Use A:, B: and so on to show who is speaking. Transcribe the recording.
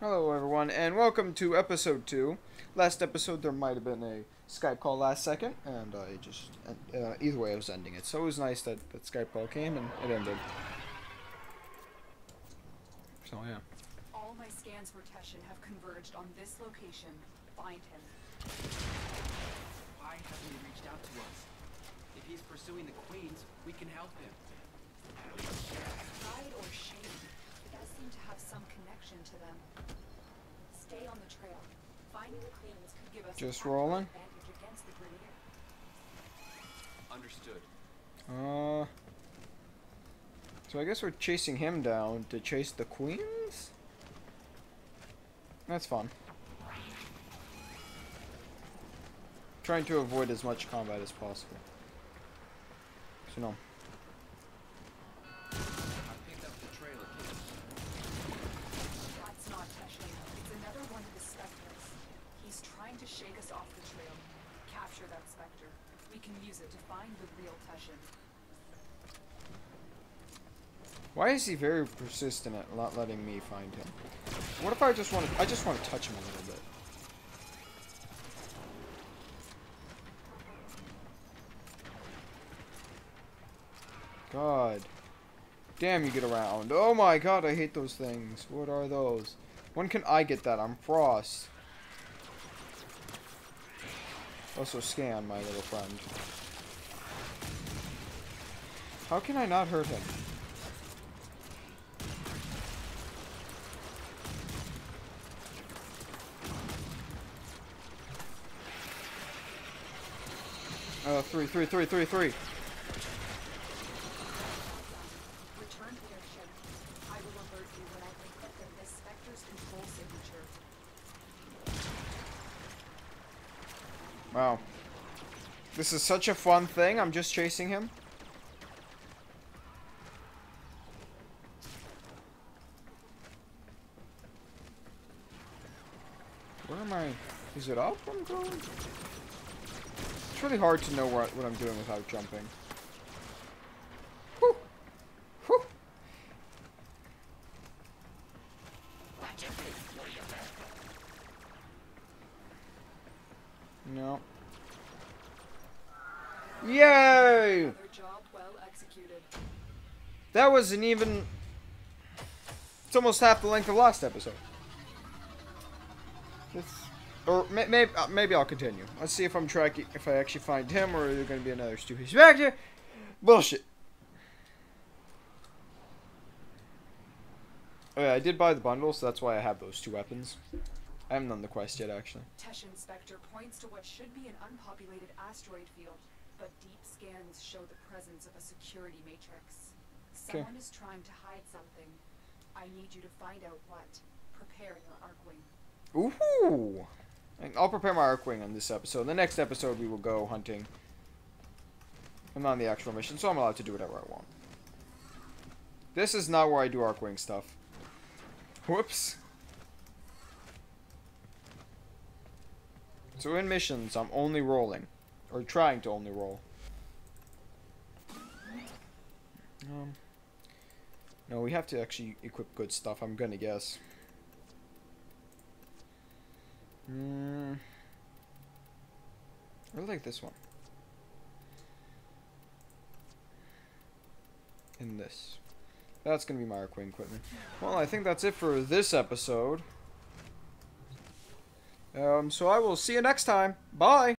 A: Hello, everyone, and welcome to episode two. Last episode, there might have been a Skype call last second, and I just uh, either way, I was ending it. So it was nice that that Skype call came and it ended. So yeah.
B: All my scans for Teshin have converged on this location. Find him.
C: Why hasn't he reached out to us? If he's pursuing the queens, we can help him.
B: Pride or shame? It does seem to have some connection to them. Stay on the trail. Finding the queens could give us
A: Just rolling?
B: against the
C: Understood.
A: Uh. So I guess we're chasing him down to chase the queens. That's fun. Trying to avoid as much combat as possible. So no.
B: Shake us off the trail. Capture that specter. We can use it to find the real Teshin.
A: Why is he very persistent at not letting me find him? What if I just want to? I just want to touch him a little bit. God. Damn, you get around. Oh my god, I hate those things. What are those? When can I get that? I'm Frost. Also scan, my little friend. How can I not hurt him? Uh, three, three, three, three, three.
B: Return to their ship. I will alert you when I encrypt them this specter's control signature.
A: Wow. This is such a fun thing. I'm just chasing him. Where am I? Is it up I'm going? It's really hard to know what, what I'm doing without jumping. No. Yay!
B: Job well executed.
A: That wasn't even. It's almost half the length of last episode. It's, or may, maybe uh, maybe I'll continue. Let's see if I'm tracking if I actually find him or is there going to be another stupid specter. Bullshit. Oh yeah, I did buy the bundle, so that's why I have those two weapons. I haven't done the quest yet, actually.
B: Teshin Spectre points to what should be an unpopulated asteroid field, but deep scans show the presence of a security matrix. Someone is trying to hide something. I need you to find out what. Prepare your Archwing.
A: Ooh! I'll prepare my Archwing on this episode. The next episode, we will go hunting. I'm not on the actual mission, so I'm allowed to do whatever I want. This is not where I do Archwing stuff. Whoops. So in missions, I'm only rolling. Or trying to only roll. Um, no, we have to actually equip good stuff, I'm gonna guess. Mm. I like this one. And this. That's gonna be my Archwing equipment. Well, I think that's it for this episode. Um, so I will see you next time. Bye!